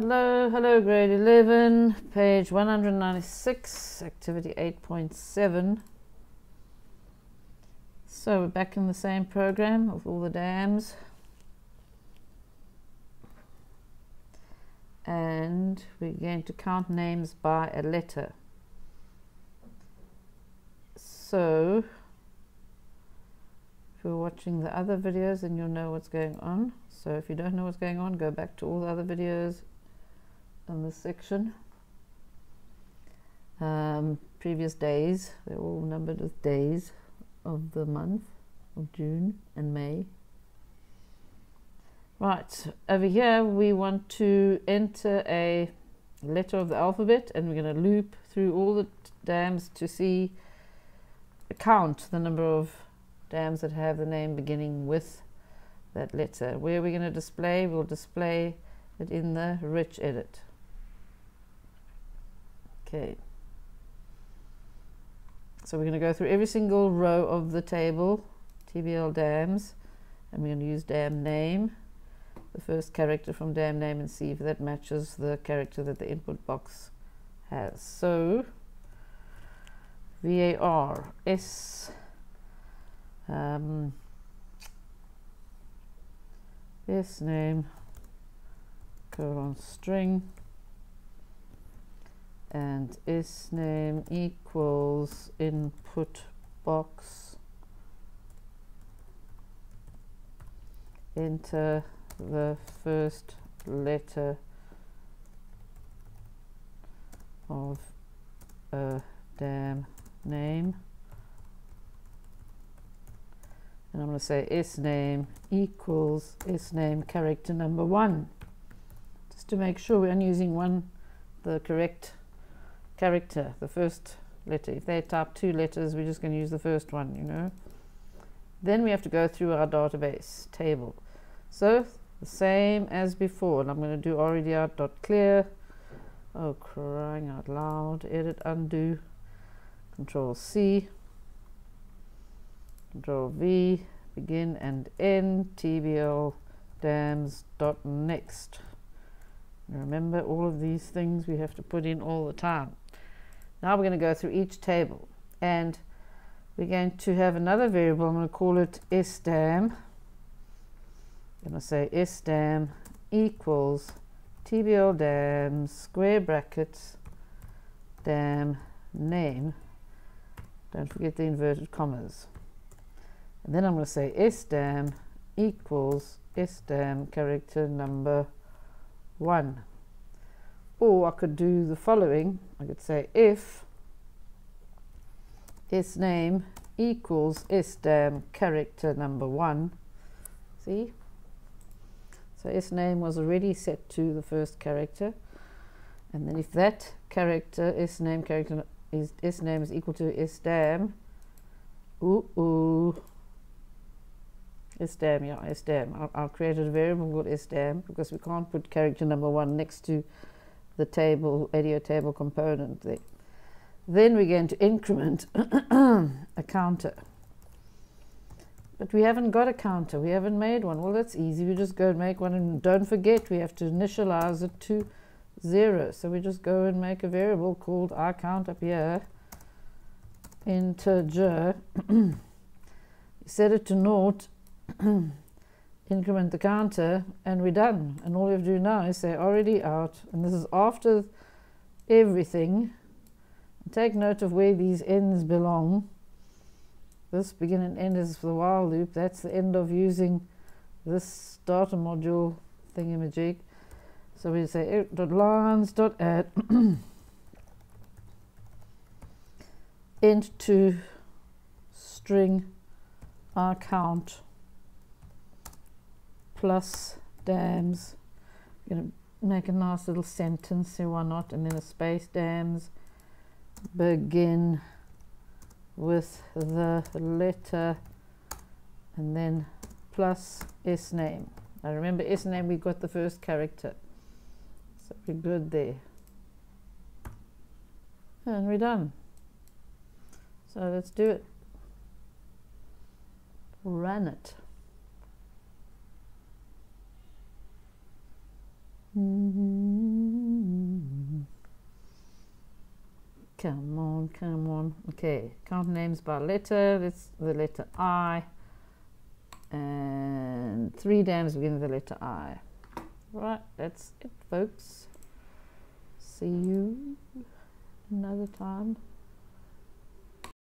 Hello, hello, grade 11, page 196, activity 8.7. So we're back in the same program with all the dams. And we're going to count names by a letter. So, if you're watching the other videos, then you'll know what's going on. So if you don't know what's going on, go back to all the other videos in this section. Um, previous days, they're all numbered with days of the month of June and May. Right, over here we want to enter a letter of the alphabet and we're going to loop through all the dams to see, count the number of dams that have the name beginning with that letter. Where are we're going to display, we'll display it in the rich edit. Okay. So we're going to go through every single row of the table, TBL dams, and we're going to use dam name, the first character from dam name, and see if that matches the character that the input box has. So, VAR, S, um, S name, colon string, and is name equals input box enter the first letter of a dam name. And I'm going to say s name equals s name character number one. Just to make sure we're using one the correct character, the first letter. If they type two letters, we're just going to use the first one, you know. Then we have to go through our database table. So the same as before, and I'm going to do clear. Oh, crying out loud. Edit, undo. Control C. Control V. Begin and end. TBL dams dot next. Remember, all of these things we have to put in all the time. Now we're going to go through each table and we're going to have another variable. I'm going to call it sdam. I'm going to say sdam equals tbl dam square brackets dam name. Don't forget the inverted commas. And then I'm going to say sdam equals sdam character number 1. Or I could do the following. I could say if s name equals sdam character number 1. See? So s name was already set to the first character. And then if that character, s name character is s name is equal to sdam, ooh ooh, sdam, yeah, sdam. I'll, I'll create a variable called sdam because we can't put character number one next to the table, ADO table component there. Then we're going to increment a counter. But we haven't got a counter. We haven't made one. Well, that's easy. We just go and make one. And don't forget, we have to initialize it to 0. So we just go and make a variable called our count up here, integer. set it to naught, increment the counter, and we're done. And all we have to do now is say already out, and this is after everything. Take note of where these ends belong. This begin and end is for the while loop. That's the end of using this starter module thingamajig. So we say eh, dot lines dot add int to string our count plus dams. Going to make a nice little sentence here, why not? And then a space dams begin with the letter and then plus s name. Now remember s name we got the first character. So we're good there. And we're done. So let's do it. Run it. Mm-hmm. Come on, come on. Okay, count names by letter. That's the letter I. And three dams begin with the letter I. Right, that's it, folks. See you another time.